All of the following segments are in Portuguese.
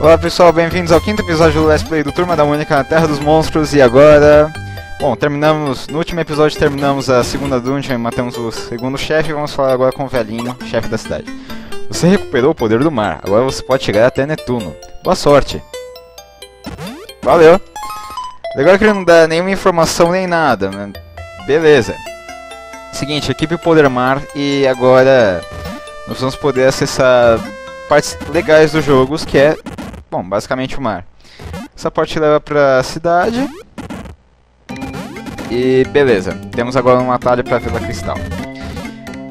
Olá pessoal, bem-vindos ao quinto episódio do Let's Play do Turma da Mônica na Terra dos Monstros e agora... Bom, terminamos, no último episódio terminamos a segunda dungeon e matamos o segundo chefe vamos falar agora com o velhinho, chefe da cidade. Você recuperou o poder do mar, agora você pode chegar até Netuno. Boa sorte! Valeu! Legal que ele não dá nenhuma informação nem nada, né? Beleza. Seguinte, equipe Poder Mar e agora nós vamos poder acessar partes legais dos jogos, que é Bom, basicamente o mar. Essa parte leva pra cidade. E beleza, temos agora um atalho pra Vila Cristal.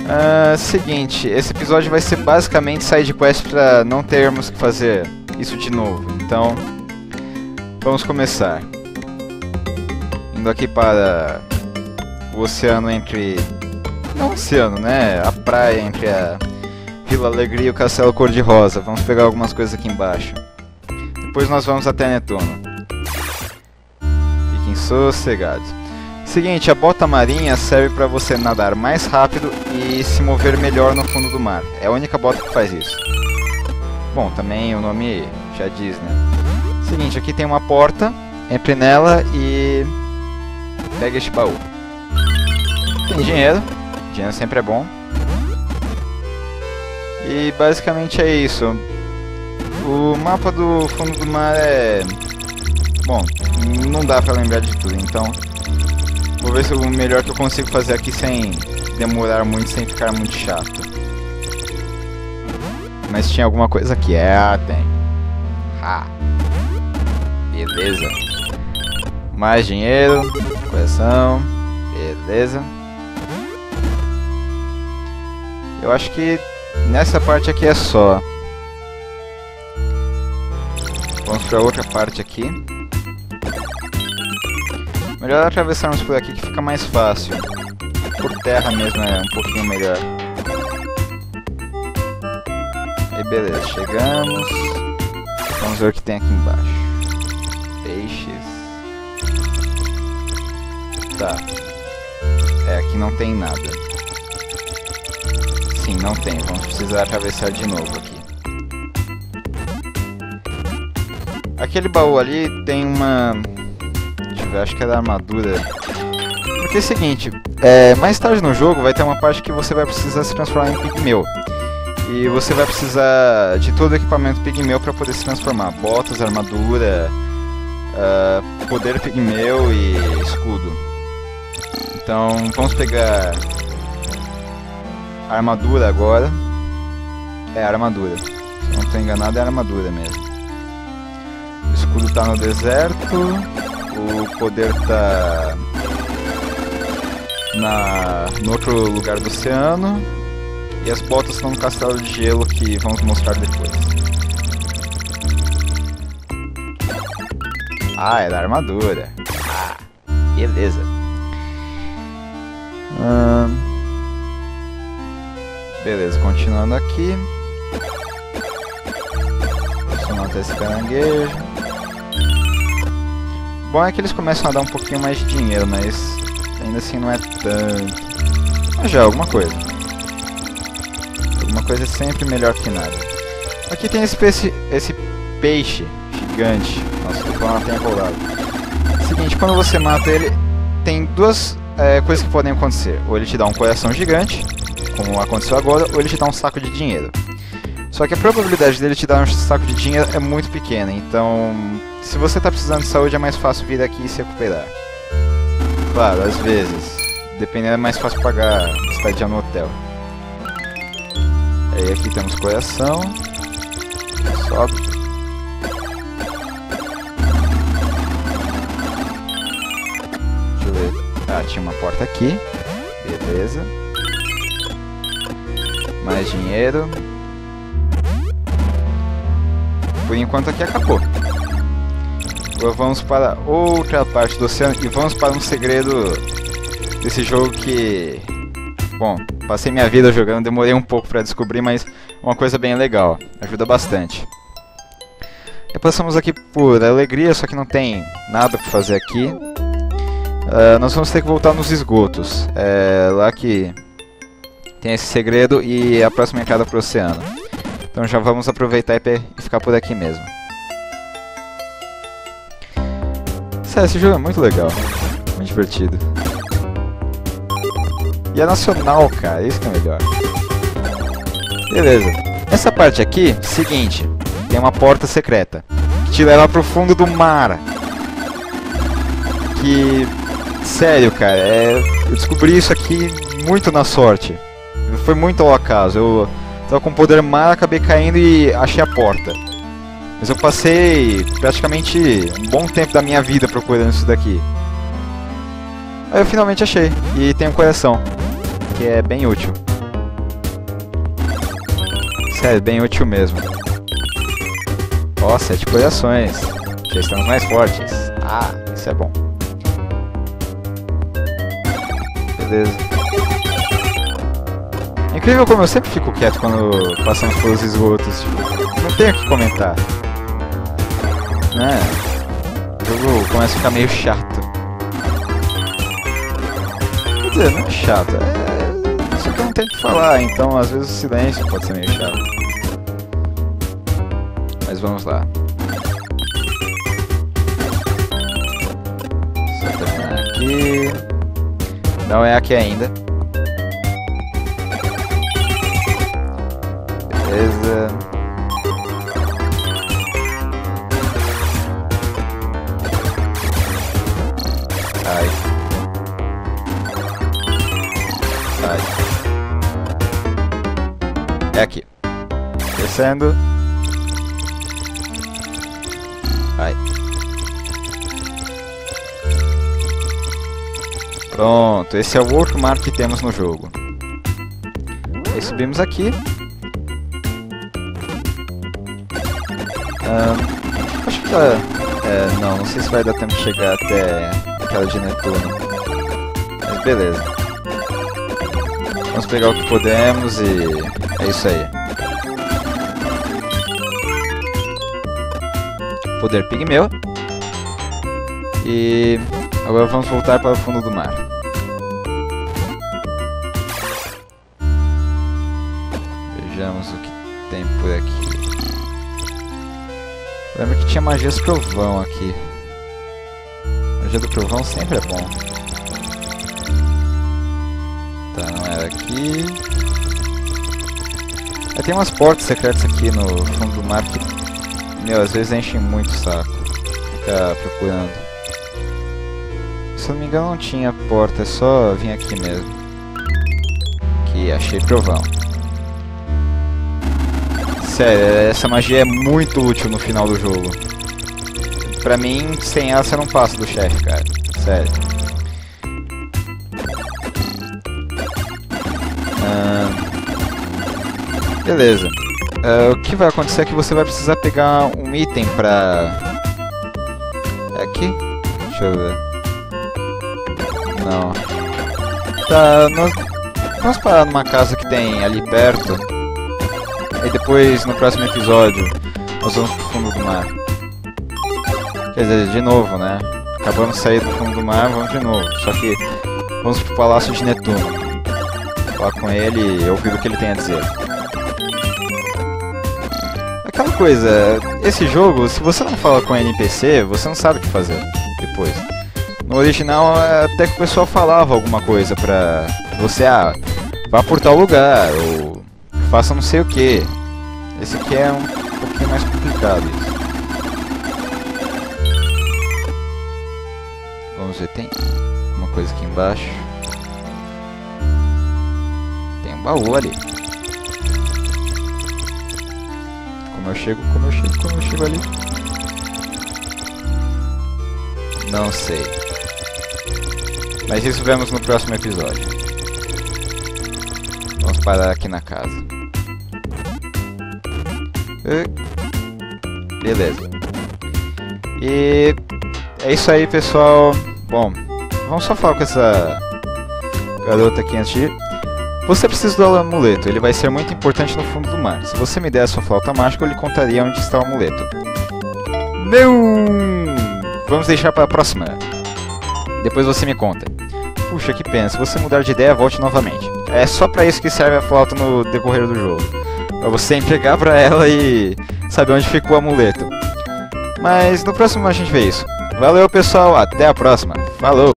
Uh, seguinte, esse episódio vai ser basicamente side quest pra não termos que fazer isso de novo. Então, vamos começar. Indo aqui para o oceano entre... Não o oceano, né? A praia entre a Vila Alegria e o Castelo Cor-de-Rosa. Vamos pegar algumas coisas aqui embaixo. Depois nós vamos até Netuno. Fiquem sossegados. Seguinte, a bota marinha serve para você nadar mais rápido e se mover melhor no fundo do mar. É a única bota que faz isso. Bom, também o nome já diz, né? Seguinte, aqui tem uma porta. Entre nela e... Pega este baú. Tem dinheiro. Dinheiro sempre é bom. E basicamente é isso. O mapa do fundo do mar é... Bom, não dá pra lembrar de tudo, então... Vou ver se o melhor que eu consigo fazer aqui sem demorar muito, sem ficar muito chato. Mas tinha alguma coisa aqui. É, ah, tem. Ah. Beleza. Mais dinheiro. Coleção. Beleza. Eu acho que nessa parte aqui é só. Vamos para outra parte aqui. Melhor atravessarmos por aqui que fica mais fácil. Por terra mesmo é um pouquinho melhor. E beleza, chegamos. Vamos ver o que tem aqui embaixo. Peixes. Tá. É, aqui não tem nada. Sim, não tem. Vamos precisar atravessar de novo aqui. Aquele baú ali tem uma... Deixa eu ver, acho que é da armadura. Porque é o seguinte, é, mais tarde no jogo vai ter uma parte que você vai precisar se transformar em pigmeu. E você vai precisar de todo o equipamento pigmeu para poder se transformar. Botas, armadura, uh, poder pigmeu e escudo. Então vamos pegar armadura agora. É armadura. Se não estou enganado é armadura mesmo escudo tá no deserto, o poder tá na, no outro lugar do oceano e as botas estão no castelo de gelo que vamos mostrar depois. Ah, é da armadura. Ah, beleza. Beleza, continuando aqui. Vou matar esse caranguejo bom é que eles começam a dar um pouquinho mais de dinheiro, mas ainda assim não é tanto. Mas já, alguma coisa. Alguma coisa é sempre melhor que nada. Aqui tem esse peixe, esse peixe gigante. Nossa, tô falando até enrolado. Seguinte, quando você mata ele, tem duas é, coisas que podem acontecer. Ou ele te dá um coração gigante, como aconteceu agora, ou ele te dá um saco de dinheiro. Só que a probabilidade dele te dar um saco de dinheiro é muito pequena, então se você tá precisando de saúde, é mais fácil vir aqui e se recuperar. Claro, às vezes. Dependendo, é mais fácil pagar estadia no hotel. Aí aqui temos coração. Sobe. Ah, tinha uma porta aqui. Beleza. Mais dinheiro. Por enquanto aqui acabou. Agora vamos para outra parte do oceano e vamos para um segredo desse jogo que... Bom, passei minha vida jogando, demorei um pouco para descobrir, mas uma coisa bem legal, ajuda bastante. E passamos aqui por alegria, só que não tem nada para fazer aqui. Uh, nós vamos ter que voltar nos esgotos, é lá que tem esse segredo e a próxima entrada para o oceano. Então já vamos aproveitar e ficar por aqui mesmo. Sério, esse jogo é muito legal. Muito divertido. E é nacional, cara. Isso que é melhor. Beleza. Essa parte aqui, seguinte. Tem uma porta secreta. Que te leva pro fundo do mar. Que... Sério, cara. É... Eu descobri isso aqui muito na sorte. Foi muito ao acaso. Eu tava com poder mar, acabei caindo e achei a porta. Mas eu passei praticamente um bom tempo da minha vida procurando isso daqui. Aí eu finalmente achei. E tem um coração. Que é bem útil. Sério, bem útil mesmo. Ó, sete corações. Já estamos mais fortes. Ah, isso é bom. Beleza. Incrível como eu sempre fico quieto quando passamos pelos esgotos. Tipo, não tenho o que comentar né? O jogo começa a ficar meio chato. Quer dizer, não é chato, é. Só que eu não tenho que falar, então às vezes o silêncio pode ser meio chato. Mas vamos lá. Terminar aqui. Não é aqui ainda. Beleza. É aqui. Descendo. Vai. Pronto, esse é o outro mar que temos no jogo. Aí subimos aqui. Um, acho que tá... É, não, não sei se vai dar tempo de chegar até aquela de Netuno. Mas beleza. Vamos pegar o que podemos e é isso aí. Poder pigmeu. E agora vamos voltar para o fundo do mar. Vejamos o que tem por aqui. Lembra que tinha magias provão aqui. Magia do provão sempre é bom. Tá, não era aqui. Tem umas portas secretas aqui no fundo do mar que, meu, às vezes enchem muito o saco. Ficar procurando. Se eu não me engano não tinha porta, é só vir aqui mesmo. Que achei provão. Sério, essa magia é muito útil no final do jogo. Pra mim, sem ela você não passa do chefe, cara. Sério. Ah... Beleza. Uh, o que vai acontecer é que você vai precisar pegar um item pra... É aqui? Deixa eu ver. Não. Tá, nós... Vamos parar numa casa que tem ali perto. E depois, no próximo episódio, nós vamos pro fundo do mar. Quer dizer, de novo, né? Acabamos de sair do fundo do mar, vamos de novo. Só que vamos pro Palácio de Netuno. Falar com ele e ouvir o que ele tem a dizer aquela coisa, esse jogo, se você não fala com NPC, você não sabe o que fazer depois. No original, até que o pessoal falava alguma coisa pra você, ah, vá por tal lugar, ou faça não sei o que. Esse aqui é um pouquinho mais complicado isso. Vamos ver, tem uma coisa aqui embaixo. Tem um baú ali. Como eu chego, como eu chego, como eu chego ali? Não sei. Mas isso vemos no próximo episódio. Vamos parar aqui na casa. Beleza. E é isso aí, pessoal. Bom, vamos só falar com essa garota aqui antes de ir. Você precisa do amuleto, ele vai ser muito importante no fundo do mar. Se você me der a sua flauta mágica, eu lhe contaria onde está o amuleto. Não! Vamos deixar para a próxima. Depois você me conta. Puxa, que pena. Se você mudar de ideia, volte novamente. É só para isso que serve a flauta no decorrer do jogo. Para você entregar para ela e saber onde ficou o amuleto. Mas no próximo a gente vê isso. Valeu pessoal, até a próxima. Falou!